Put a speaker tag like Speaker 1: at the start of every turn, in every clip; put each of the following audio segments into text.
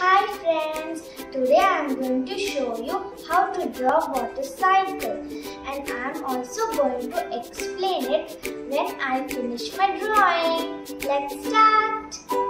Speaker 1: Hi friends, today I am going to show you how to draw water cycle and I am also going to explain it when I finish my drawing. Let's start.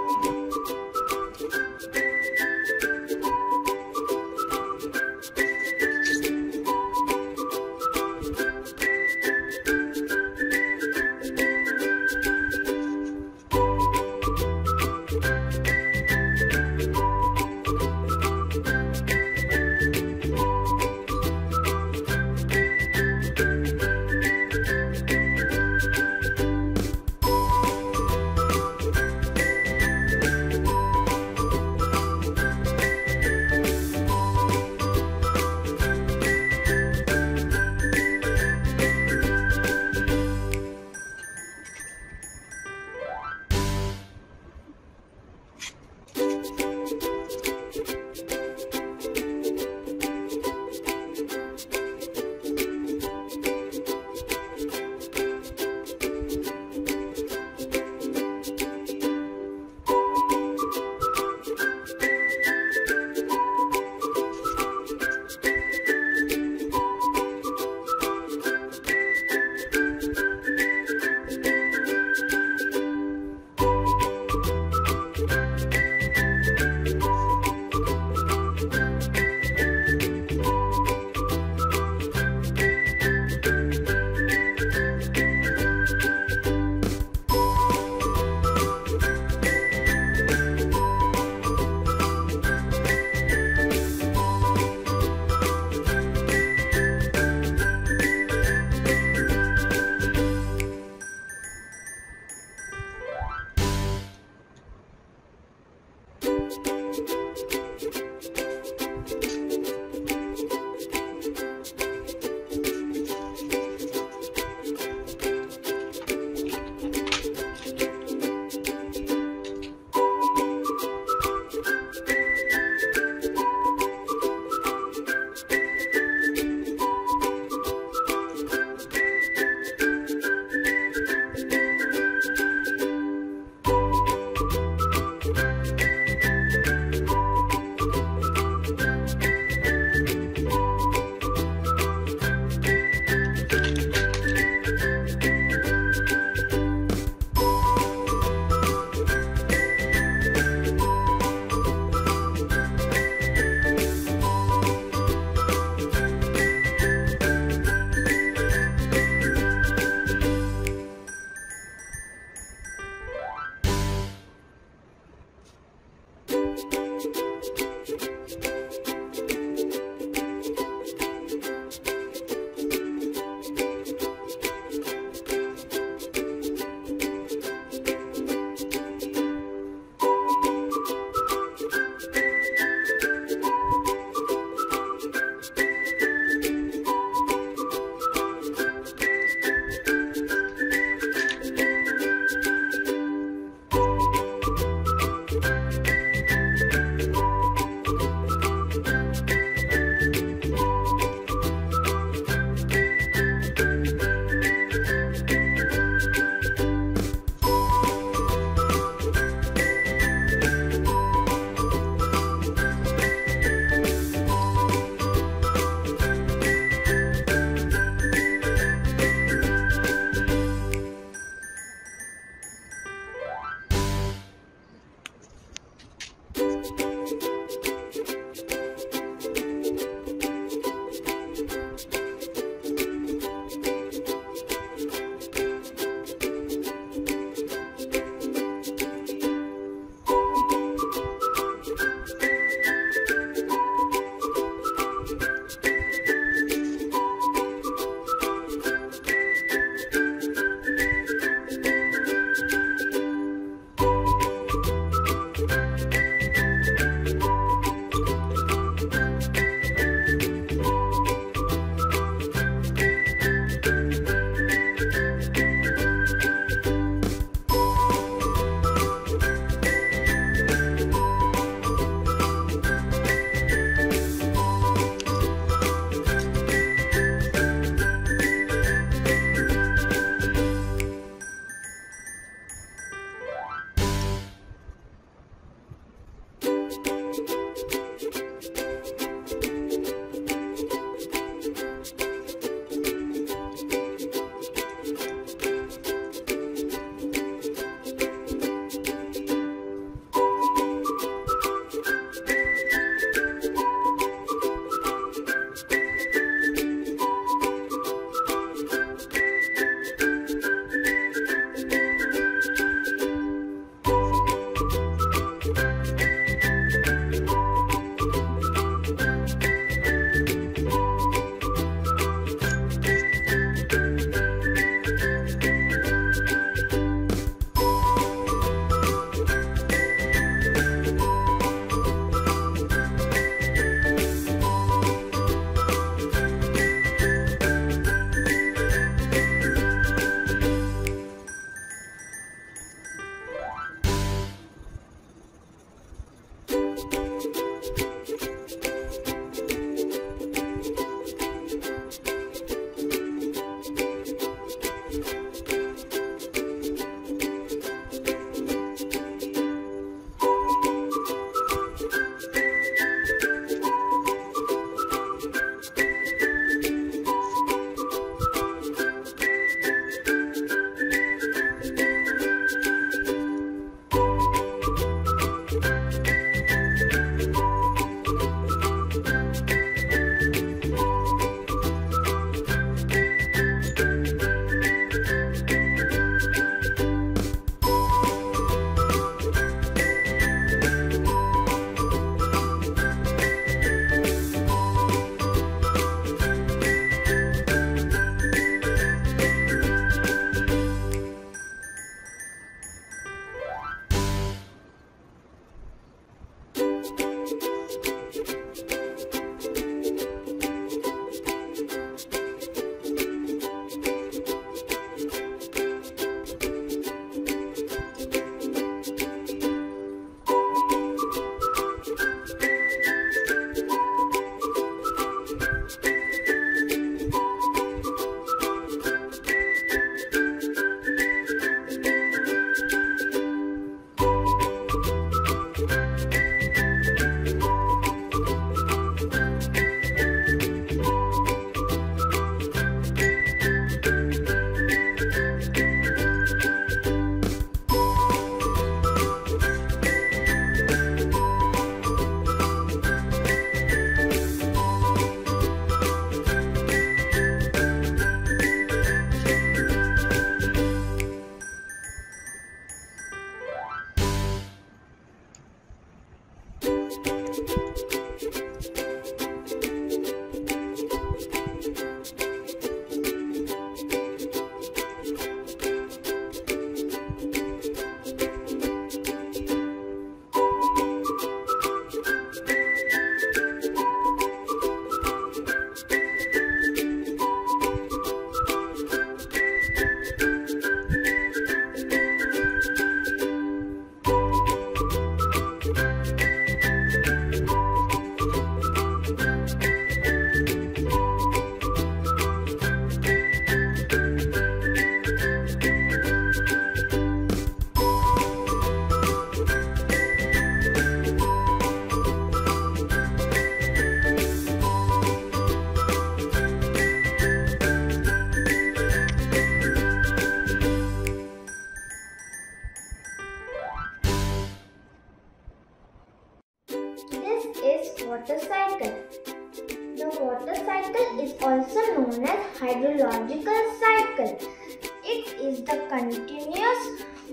Speaker 1: It is the continuous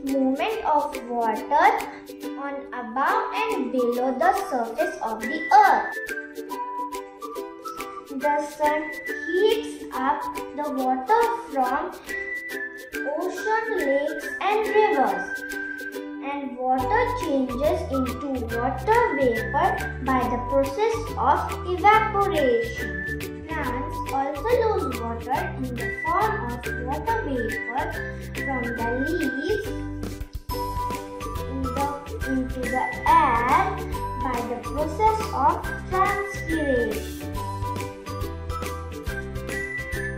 Speaker 1: movement of water on above and below the surface of the earth. The sun heats up the water from ocean, lakes and rivers and water changes into water vapor by the process of evaporation. Plants also lose water in the form of water vapor from the leaves into the air by the process of transpiration.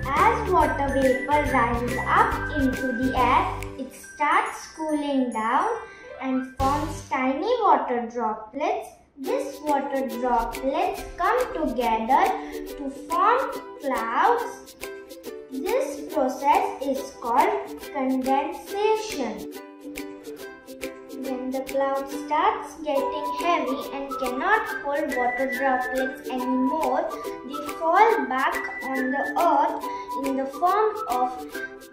Speaker 1: As water vapor rises up into the air, it starts cooling down and forms tiny water droplets. These water droplets come together to form clouds. This process is called condensation. When the cloud starts getting heavy and cannot hold water droplets anymore, they fall back on the earth in the form of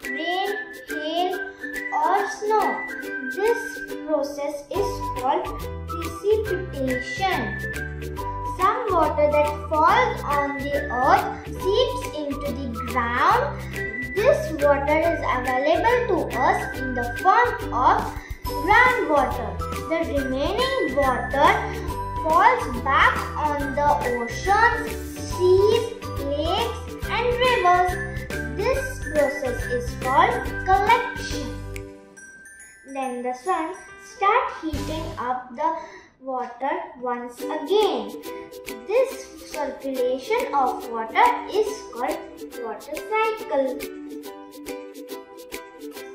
Speaker 1: rain, hail, or snow. This process is called precipitation. Some water that falls on the earth seeps into the ground. This water is available to us in the form of groundwater. The remaining water falls back on the oceans, seas, lakes, and rivers. This process is called collection. Then the sun start heating up the water once again. This circulation of water is called water cycle.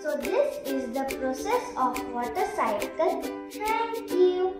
Speaker 1: So this is the process of water cycle. Thank you.